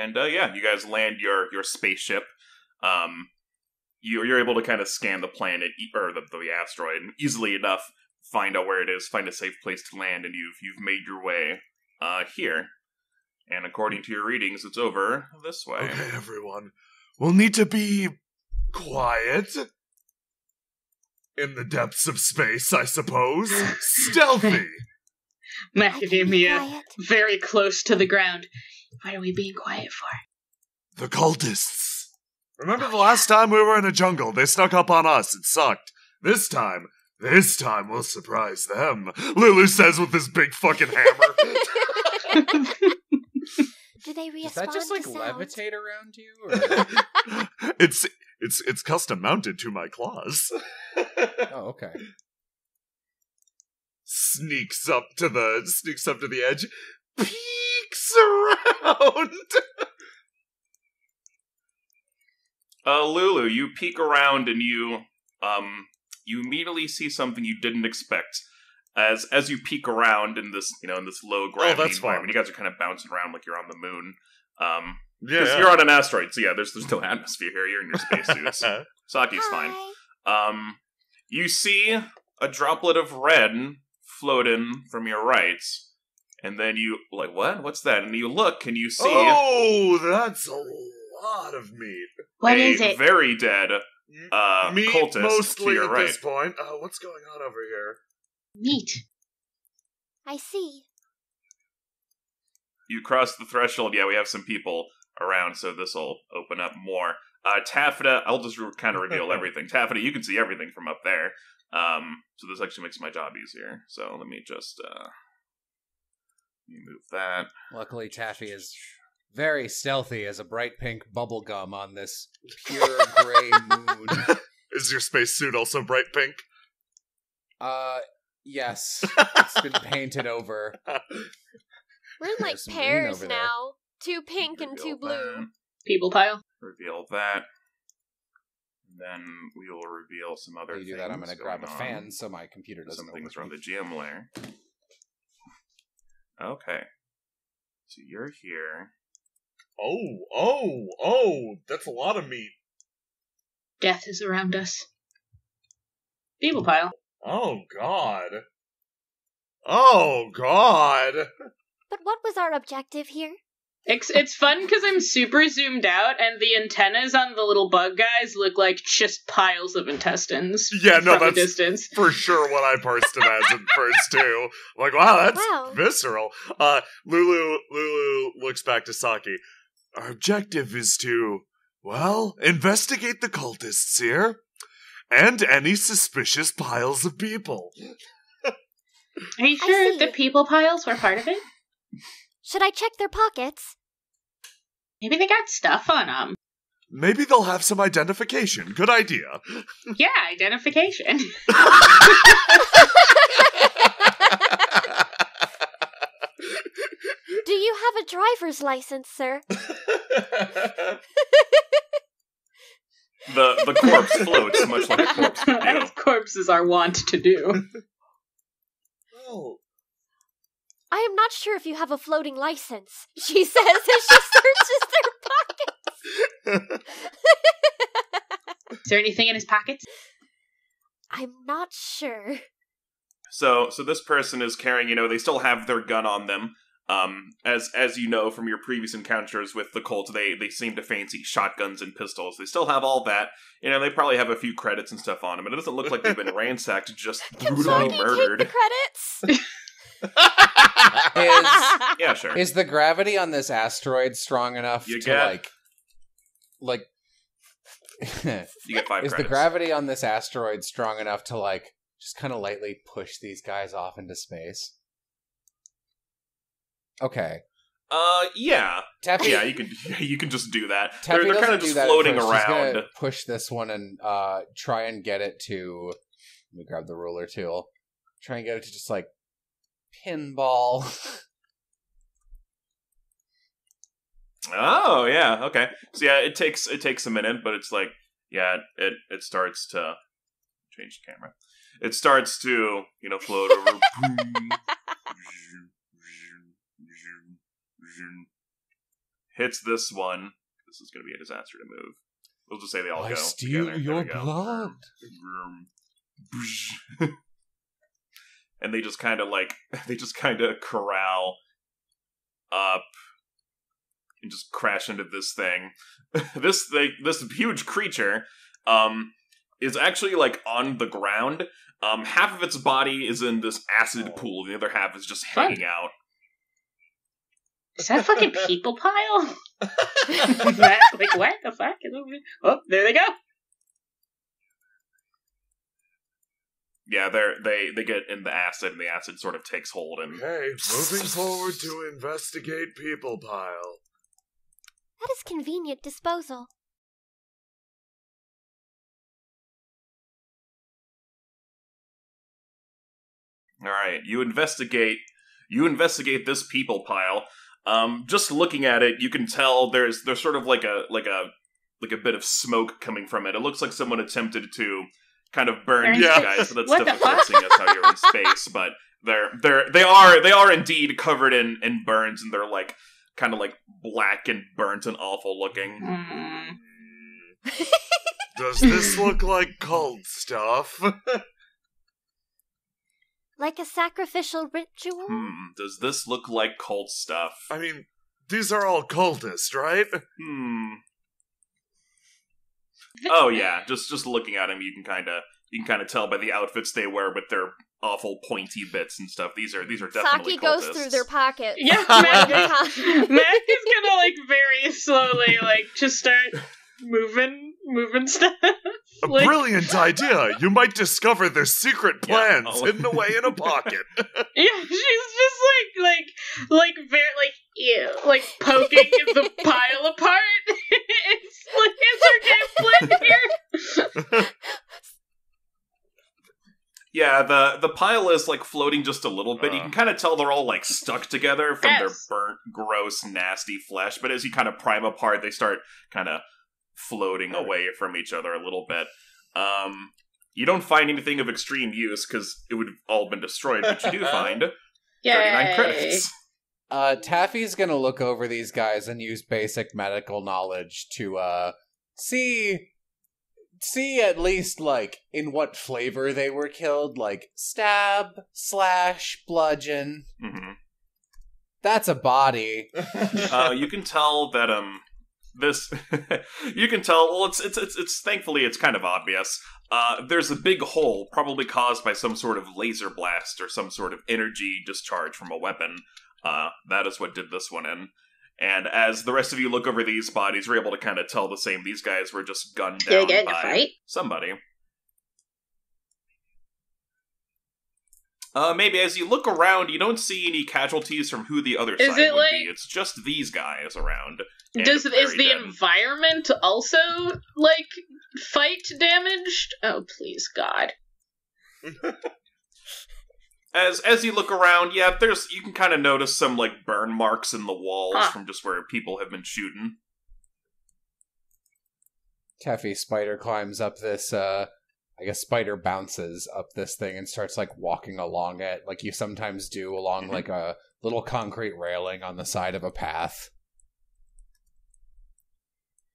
And uh, yeah, you guys land your your spaceship. Um, you, you're able to kind of scan the planet e- or the, the asteroid and easily enough find out where it is, find a safe place to land, and you've you've made your way uh, here. And according to your readings, it's over this way. Okay, everyone. We'll need to be quiet. In the depths of space, I suppose. Stealthy. Macadamia, very close to the ground. What are we being quiet for? The cultists. Remember the oh, last time we were in a jungle? They snuck up on us. It sucked. This time, this time we'll surprise them. Lulu says with this big fucking hammer. Do they respond? Does respond that just like to sounds? levitate around you? Or... it's it's it's custom mounted to my claws. oh, okay. Sneaks up to the sneaks up to the edge, peeks around. Uh, Lulu, you peek around and you um you immediately see something you didn't expect. As as you peek around in this you know in this low gravity Oh, that's environment, you guys are kind of bouncing around like you're on the moon. Um, Yeah, because you're on an asteroid, so yeah, there's there's no atmosphere here. You're in your spacesuits. Saki's fine. Um, you see a droplet of red floating from your right, and then you like what? What's that? And you look and you see Oh, that's a lot of meat. What a is it? very dead uh, meat cultist mostly to your at right. this point. Uh, what's going on over here? Meat. I see. You cross the threshold. Yeah, we have some people around, so this will open up more. Uh, Taffeta, I'll just re- kind of reveal everything. Taffeta, you can see everything from up there. Um, so this actually makes my job easier. So let me just uh, let me move that. Luckily, Taffy is very stealthy as a bright pink bubble gum on this pure gray moon. Is your spacesuit also bright pink? Uh, yes, it's been painted over. We're in like There's some green pairs over there. now. Two pink and two Reveal blue. that. People pile. reveal that. Then we will reveal some other While you do things. that, I'm going to grab a going fan so my computer doesn't Some things overheat. from the GM layer. Okay. So you're here. Oh, oh, oh! That's a lot of meat. Death is around us. People pile. Oh God. Oh God. But what was our objective here? It's, it's fun because I'm super zoomed out, and the antennas on the little bug guys look like just piles of intestines. Yeah, no, from a that's distance. for sure what I parsed it as at first too. Like, wow, that's Wow. visceral. Uh, Lulu, Lulu looks back to Saki. Our objective is to, well, investigate the cultists here, and any suspicious piles of people. Are you sure the people piles were part of it? Should I check their pockets? Maybe they got stuff on them. Maybe they'll have some identification. Good idea. Yeah, identification. Do you have a driver's license, sir? The the corpse floats much like a corpse would do. As corpses are wont to do. oh, I am not sure if you have a floating license, she says as she searches their pockets. Is there anything in his pockets? I'm not sure. So so this person is carrying, you know, they still have their gun on them. Um, as as you know from your previous encounters with the cult, they they seem to fancy shotguns and pistols. They still have all that. You know, they probably have a few credits and stuff on them. And it doesn't look like they've been ransacked, just Can brutally Saki murdered. take the credits? Is Yeah, sure. is the gravity on this asteroid strong enough You to get- like like you get five is the gravity on this asteroid strong enough to like just kind of lightly push these guys off into space? Okay. uh, yeah, Taffy, yeah. You can you can just do that. Taffy they're they're kind of just floating first. She's around. push this one and uh, try and get it to. Let me grab the ruler tool. Try and get it to just like pinball. Oh yeah, okay. So yeah, it takes it takes a minute, but it's like yeah, it it starts to change the camera. It starts to you know float over. hits this one. This is going to be a disaster to move. We'll just say they all I go. steal together. Your blood. Vroom. and they just kind of like they just kind of corral up and just crash into this thing. this thing, this huge creature, um, is actually like on the ground. Um, half of its body is in this acid pool. The other half is just Fun. hanging out. Is that fucking people pile? That- like what the fuck? Oh, there they go. Yeah, they're they they get in the acid, and the acid sort of takes hold. And Okay, moving forward to investigate people pile. That is convenient disposal. All right, you investigate. You investigate this people pile. Um, just looking at it, you can tell there's there's sort of like a like a like a bit of smoke coming from it. It looks like someone attempted to kind of burn Burn these Yeah. guys, So that's What difficult fuck? seeing as how you're in space. But they're they're they are they are indeed covered in in burns, and they're like kind of like black and burnt and awful looking. Hmm. Does this look like cult stuff? Like a sacrificial ritual? Hmm, does this look like cult stuff? I mean, these are all cultists, right? Hmm. Oh yeah, just just looking at them, you can kind of you can kind of tell by the outfits they wear with their awful pointy bits and stuff. These are these are definitely Saki goes through their pockets. Yeah, Mac at a time. is, Mac is gonna like very slowly like just start moving, moving stuff. A Like- brilliant idea! You might discover their secret Yeah, plans oh. hidden away in a pocket. Yeah, she's just like like like very like ew, like poking the pile apart. it's like it's her game plan here. Yeah, the the pile is like floating just a little bit. you Uh. can kind of tell they're all like stuck together from their burnt, gross, nasty flesh. But as you kind of prime apart, they start kind of floating away from each other a little bit. Um, you don't find anything of extreme use because it would have all been destroyed, but you do find 39 credits. Uh, Taffy's gonna look over these guys and use basic medical knowledge to uh see see at least like in what flavor they were killed, like stab, slash, bludgeon. hmm That's a body. uh, you can tell that um this you can tell well it's it's it's, it's thankfully it's kind of obvious uh there's a big hole probably caused by some sort of laser blast or some sort of energy discharge from a weapon uh that is what did this one in and as the rest of you look over these bodies you're able to kind of tell the same these guys were just gunned down get in a by fight? somebody uh, maybe as you look around, you don't see any casualties from who the other Is side it would like- be. It's just these guys around. Does is the dead. environment also like fight damaged? Oh please God. As as you look around, yeah, there's you can kind of notice some like burn marks in the walls Huh. from just where people have been shooting. Taffy spider climbs up this uh I guess spider bounces up this thing and starts like walking along it like you sometimes do along Mhm. like a little concrete railing on the side of a path.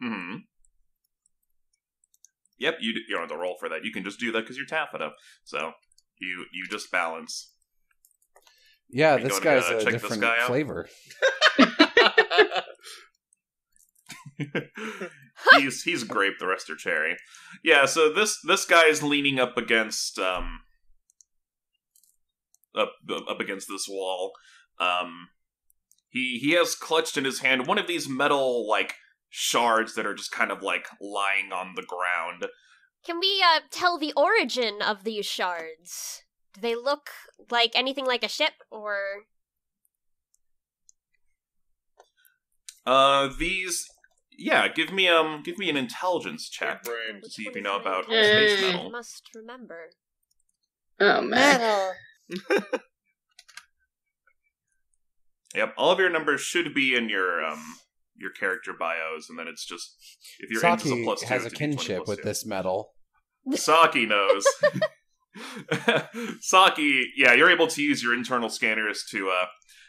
Hmm. Yep, you d- you don't have to roll for that. You can just do that because you're Taffeta. So you you just balance. Yeah, this going to, guy's uh, a different guy flavor. he's he's grape. The rest are cherry. Yeah. So this this guy is leaning up against um up up against this wall. Um, he he has clutched in his hand one of these metal like shards that are just kind of like lying on the ground. Can we uh, tell the origin of these shards? Do they look like anything like a ship, or Uh, these. Yeah, give me um, give me an intelligence check. brain. to see if Which you know is about intelligence? space Mm. I must remember. Oh man. Metal. Yep, all of your numbers should be in your um your character bios, and then it's just if your int is a Saki plus two, has a it's a D20 kinship with two. this metal. Saki knows. Saki, yeah, you're able to use your internal scanners to uh,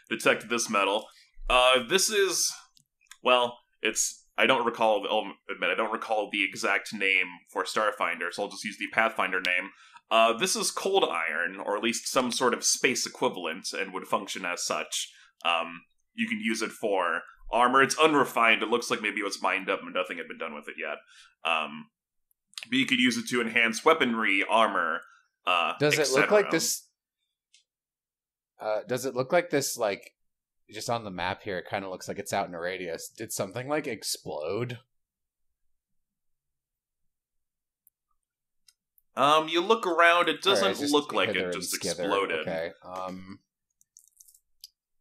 detect this metal. Uh, this is well, it's I don't recall. I'll admit I don't recall the exact name for Starfinder, so I'll just use the Pathfinder name. Uh, this is cold iron, or at least some sort of space equivalent, and would function as such. Um, you can use it for armor. It's unrefined. It looks like maybe it was mined up, and nothing had been done with it yet. Um, but you could use it to enhance weaponry, armor. Uh, Does it look like this? Uh, does it look like this? Like just on the map here, it kind of looks like it's out in a radius. Did something like explode? Um, you look around. It doesn't this look like it just exploded. Okay. Um,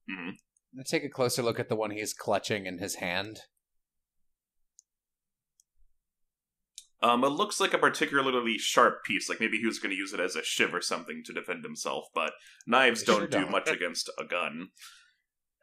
Mhm. Let's take a closer look at the one he's clutching in his hand. Um, it looks like a particularly sharp piece. Like maybe he was going to use it as a shiv or something to defend himself. But knives don't sure do don't. much against a gun.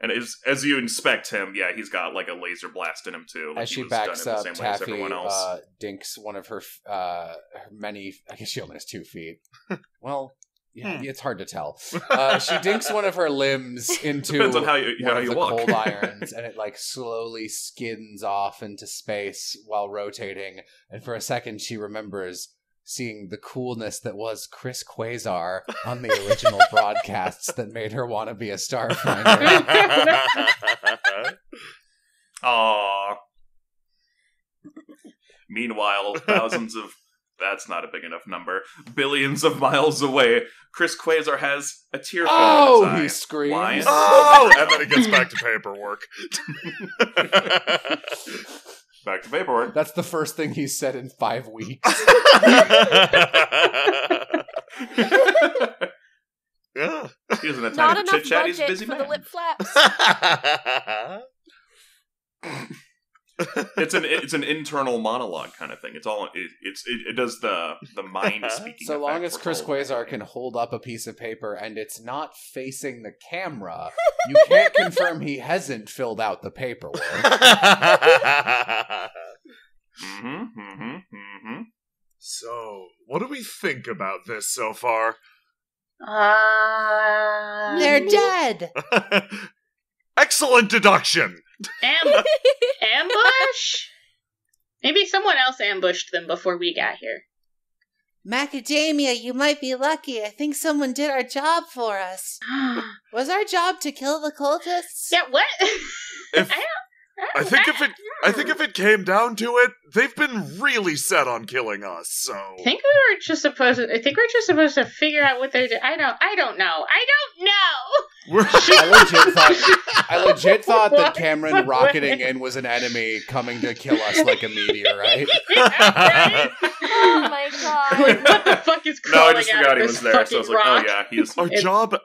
And as as you inspect him, yeah, he's got like a laser blast in him too. Like As she done backs up, same way as Taffy everyone else. uh, dinks one of her uh, her many. I guess she only has two feet. well, yeah, Hmm. it's hard to tell. Uh, she dinks one of her limbs into Depends on how you one how of you the walk. cold irons, and it like slowly skins off into space while rotating. And for a second, she remembers seeing the coolness that was Chris Quasar on the original broadcasts that made her want to be a starfinder. Aww. Meanwhile, thousands of that's not a big enough number. Billions of miles away, Chris Quasar has a tear oh, in he his eye. screams! Lion? Oh! oh, and then it gets back to paperwork. Back to paperwork. That's the first thing he said in five weeks. yeah. he doesn't have Not time for enough chit chat. He's busy for man. the lip flaps. it's an it's an internal monologue kind of thing. It's all it, it's it, it does the the mind speaking. So long as Chris. Quasar can hold up a piece of paper and it's not facing the camera, you can't confirm he hasn't filled out the paperwork. Mhm, mhm, mhm. so, what do we think about this so far? Uh, they're dead. Excellent deduction. Am- ambush? Maybe someone else ambushed them before we got here. Macadamia, you might be lucky. I think someone did our job for us. Was our job to kill the cultists? yeah, what? If- I don't. I think if it, I think if it came down to it, they've been really set on killing us. So I think we were just supposed to. I think we're just supposed to figure out what they're doing. I don't. I don't know. I don't know. I legit thought I legit thought that Cameron rocketing in was an enemy coming to kill us like a meteorite. Yeah, right? oh my Like, god. what the fuck is No, I just out forgot he was there. So I was like, oh, rock? oh yeah, he's Our It's- job.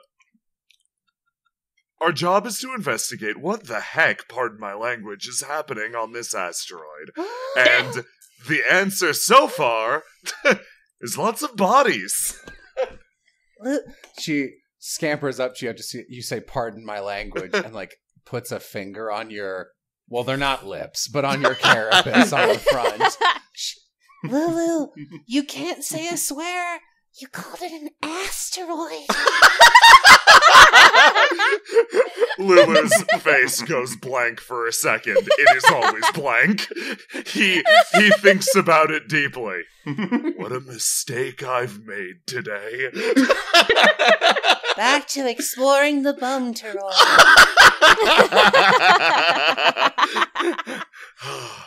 Our job is to investigate what the heck, pardon my language, is happening on this asteroid. And the answer so far is lots of bodies. She scampers up to you. Have to you say, "Pardon my language," and like puts a finger on your. Well, they're not lips, but on your carapace on the front. Lulu, you can't say a swear. You called it an asteroid. Lulu's face goes blank for a second. It is always blank. He he thinks about it deeply. What a mistake I've made today. Back to exploring the bum toroid.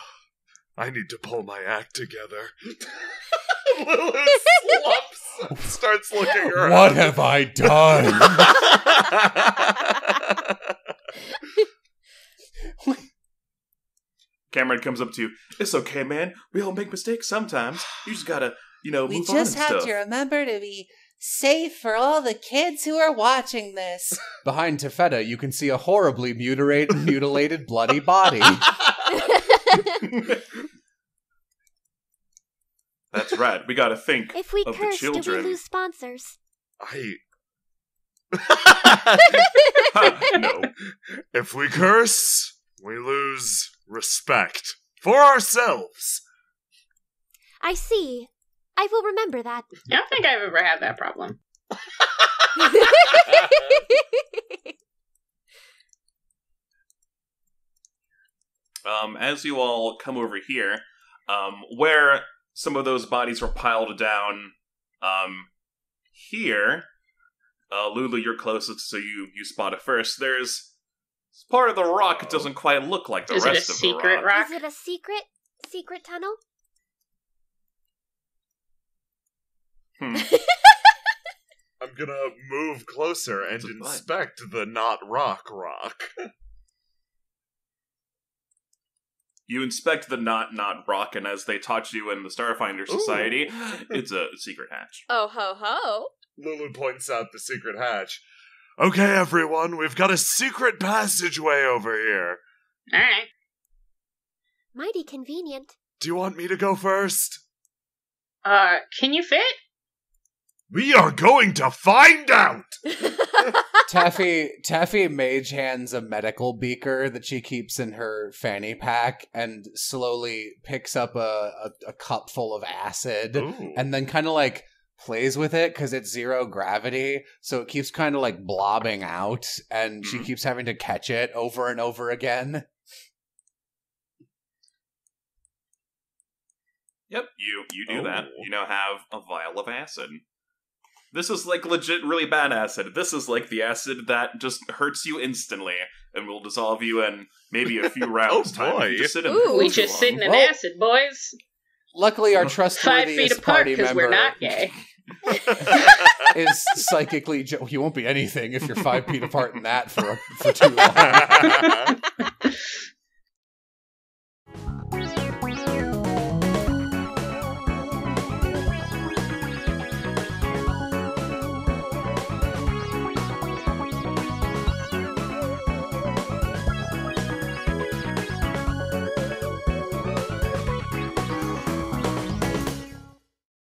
I need to pull my act together. Lulu slumps starts looking around. What have I done? Cameron comes up to you. It's okay, man. We all make mistakes sometimes. You just gotta, you know, We move just on and have stuff. to remember to be safe for all the kids who are watching this. Behind Taffeta, you can see a horribly mutilated, mutilated, bloody body. That's right. We gotta think. if we Of the curse, do we lose sponsors? I. Ha, no. if we curse, we lose respect for ourselves. I see. I will remember that. I don't think I've ever had that problem. um, as you all come over here, um, where some of those bodies were piled down, um, here, uh, Lulu, you're closest, so you you spot it first. There's part of the rock it doesn't quite look like the Is it a rest of the secret rock. rock? Is it a secret secret tunnel? Hmm. I'm gonna move closer and It's a butt. inspect the not rock rock. You inspect the not not rock, and as they taught you in the Starfinder Society, Ooh. it's a secret hatch. Oh ho ho! Lulu points out the secret hatch. Okay, everyone, we've got a secret passageway over here. Alright. Mighty convenient. Do you want me to go first? Uh, can you fit? We are going to find out! Taffy Taffy mage hands a medical beaker that she keeps in her fanny pack and slowly picks up a, a, a cup full of acid Ooh. and then kind of like plays with it because it's zero gravity, so it keeps kind of like blobbing out, and she Mhm. keeps having to catch it over and over again. Yep, you you do that. Oh. You now have a vial of acid. This is like legit really bad acid. This is like the acid that just hurts you instantly and will dissolve you in maybe a few rounds time. if you oh, boy. just sit in Ooh. We just long. sitting in Well- acid, boys. Luckily, our trustworthy Five feet apart because we're not gay. is psychically. Jo- you won't be anything if you're five feet apart in that for for too long.